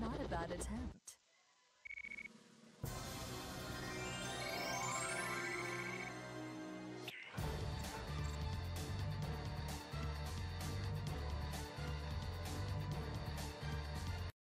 not a bad attempt.